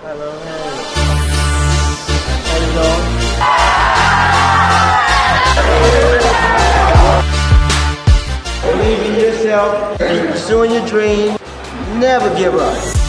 Believe in yourself, pursuing your dream, never give up.